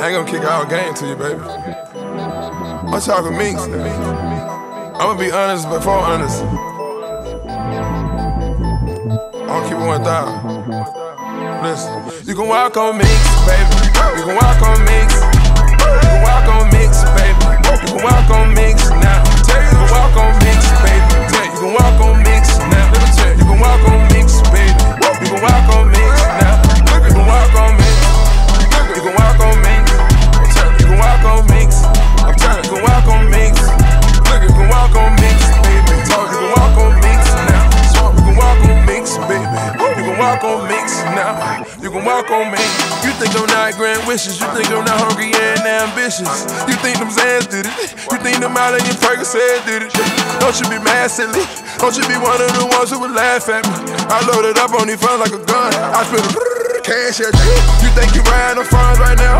I ain't gonna kick all game to you, baby. I'm talking minks. I'm gonna be honest before honest. I'm gonna keep it 1,000. Listen, you can walk on minks, baby. You can walk on minks. You can walk on minks, baby. You can walk on minks now. You can walk on me. You think I'm not grand wishes. You think I'm not hungry and ambitious. You think them Xans did it. You think them out of your Percocet did it. Don't you be mad, silly. Don't you be one of the ones who would laugh at me. I loaded up on these funds like a gun. I spit cash at you. You think you riding the funds right now?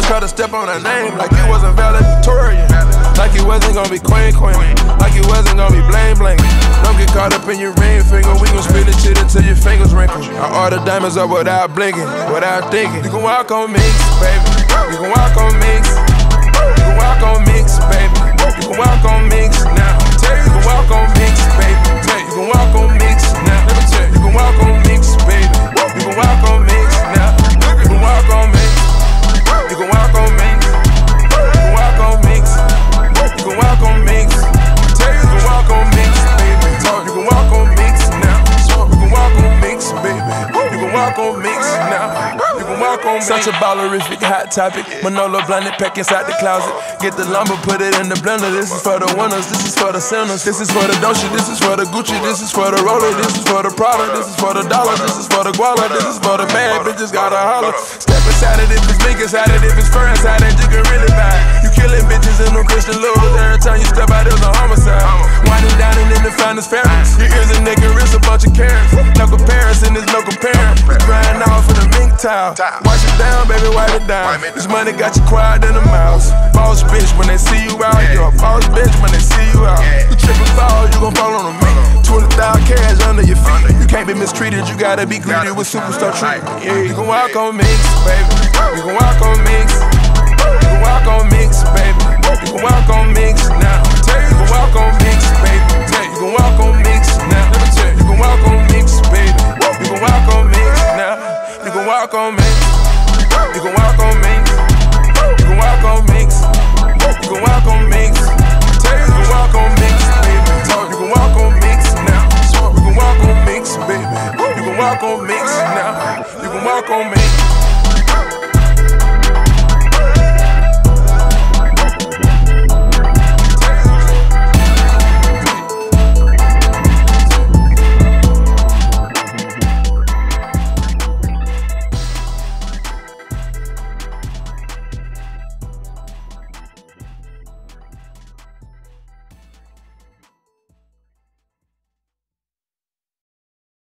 The ones try to step on her name like it wasn't valedictorian. Like it wasn't gonna be queen queen. Like it wasn't gonna be blame blame. Don't get caught up in your ring finger. We gon' spit this shit until your fingers wrinkle. I order diamonds up without blinking, without thinking. You can walk on minks, baby. You can walk on mix. You can walk on minks, baby. You can walk on mix. now. On minks now. You can walk on. Such a ballerific hot topic. Manolo Blahnik pack inside the closet. Get the lumber, put it in the blender. This is for the winners. This is for the sinners. This is for the Dolce. This is for the Gucci. This is for the roller. This is for the Prada. This is for the dollar. This is for the guala. This is for the bad bitches. Gotta holler. Step inside it if it's mink inside it. If it's fur inside it, you can really buy it. You killing bitches in no Christian Louis. Every time you step out, there's a homicide. Winding down and in the finest fairness. Your ears and neck and wrist, a bunch of carats. No towel. Wash it down, baby, wipe it down. This money got you quiet in the mouse. Boss bitch when they see you out. You're a boss bitch when they see you out. You trip and fall, you gon' fall on a mink. 20,000 cash under your feet. You can't be mistreated, you gotta be greeted with superstar treatment. Yeah, you can walk on minks, baby. You can walk on minks. on me.